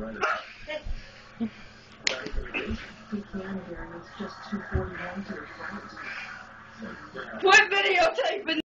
it. Quit videotaping.